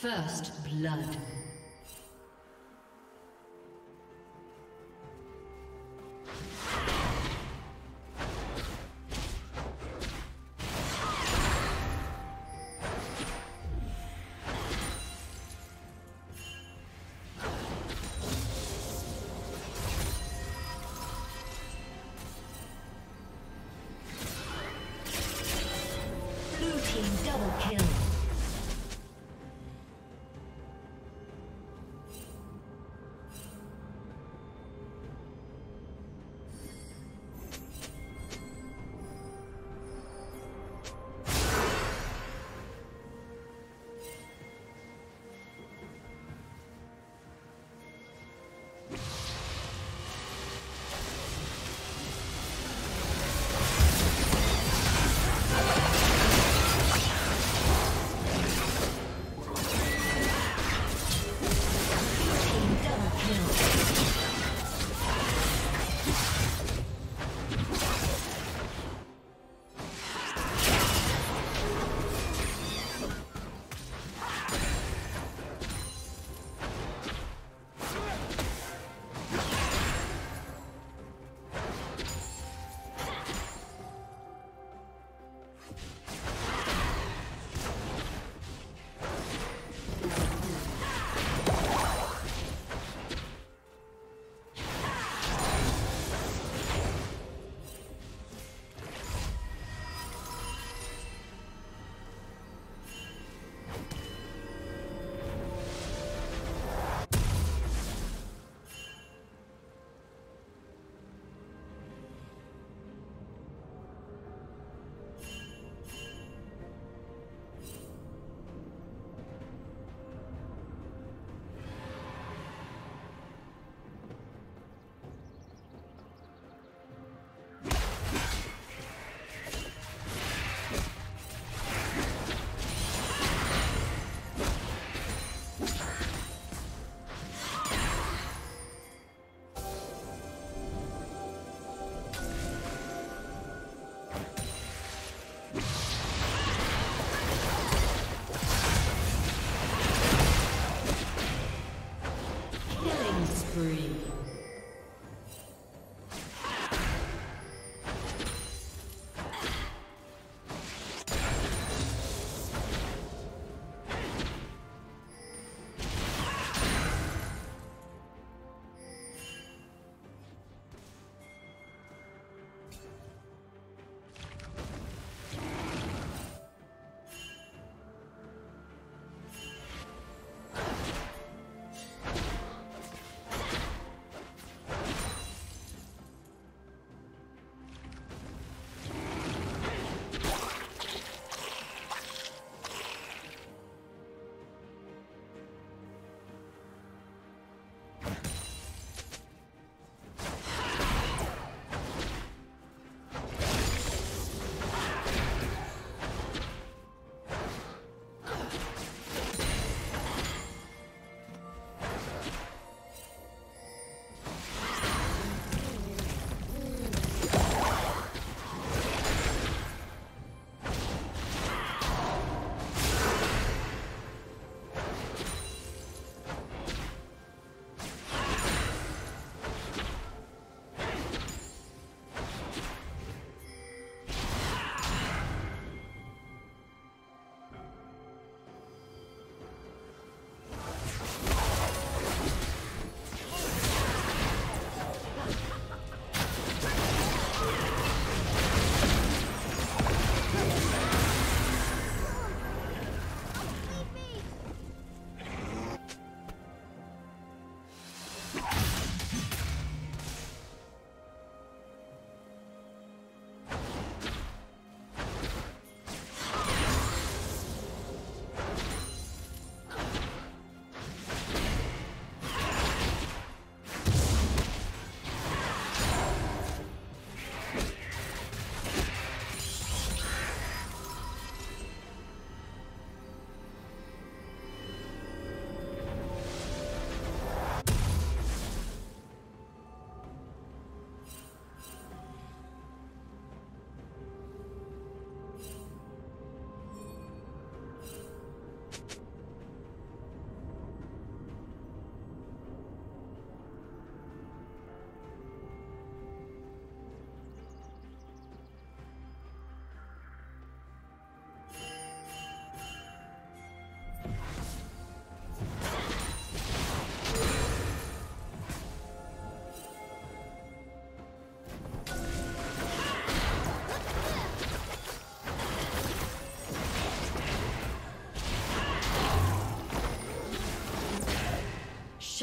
First blood.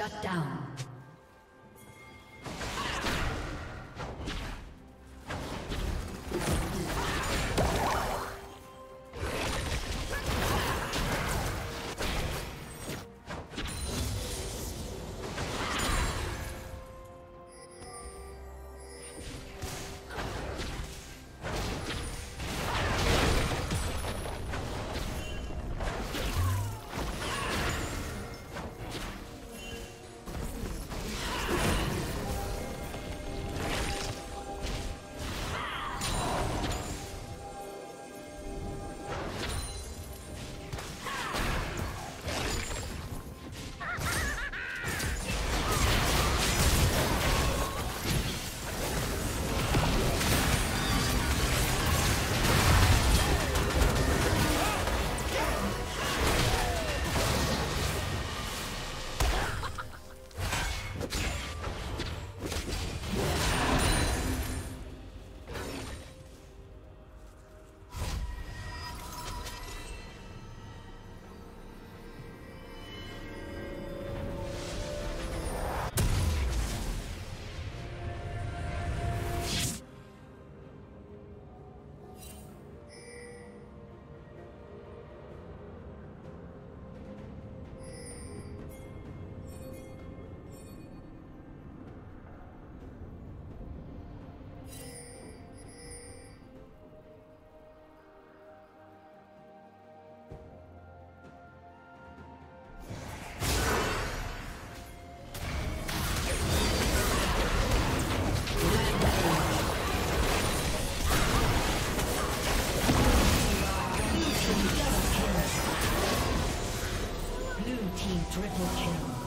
Shut down. team triple kill.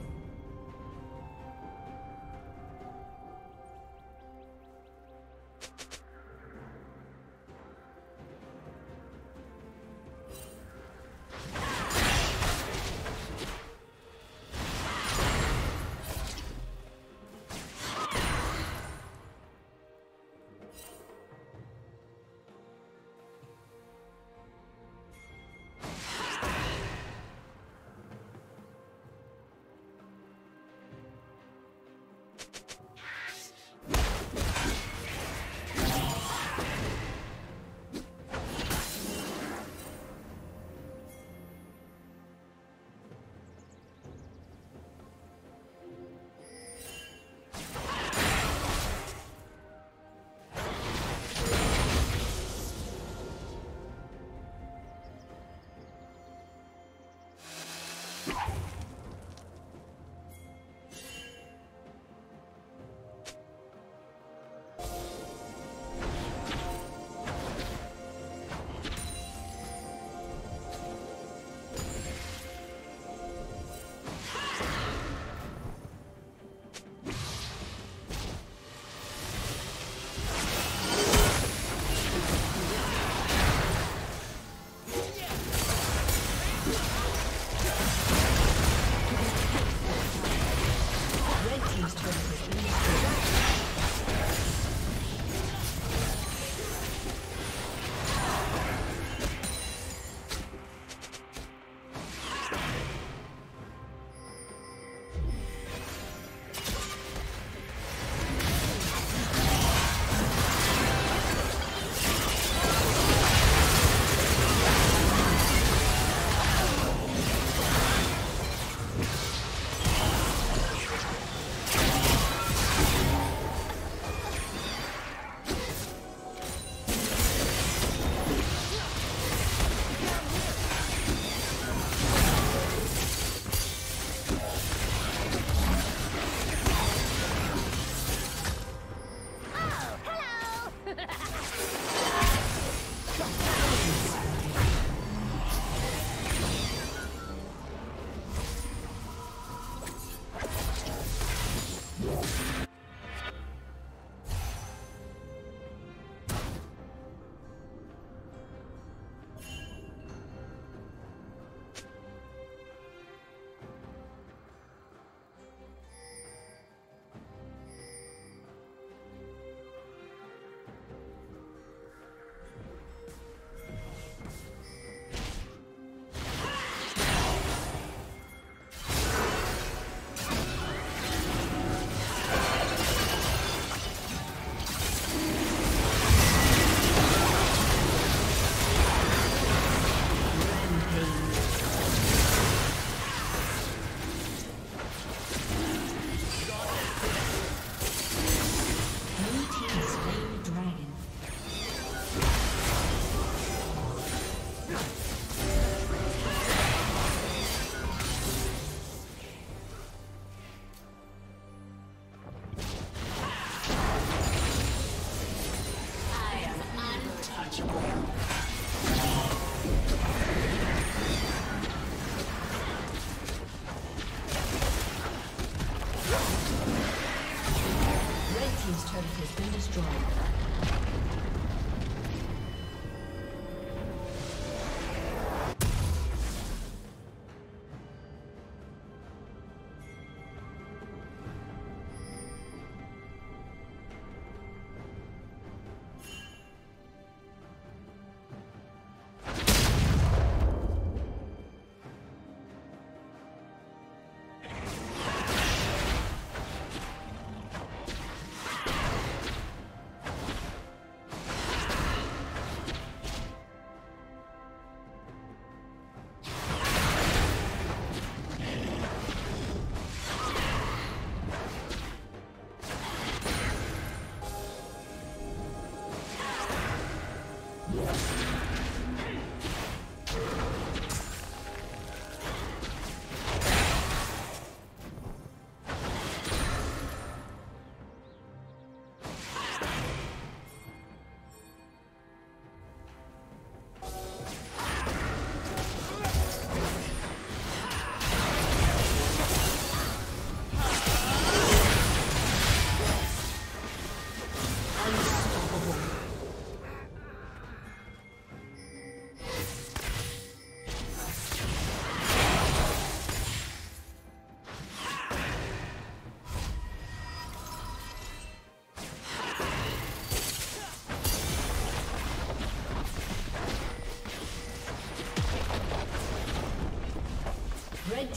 you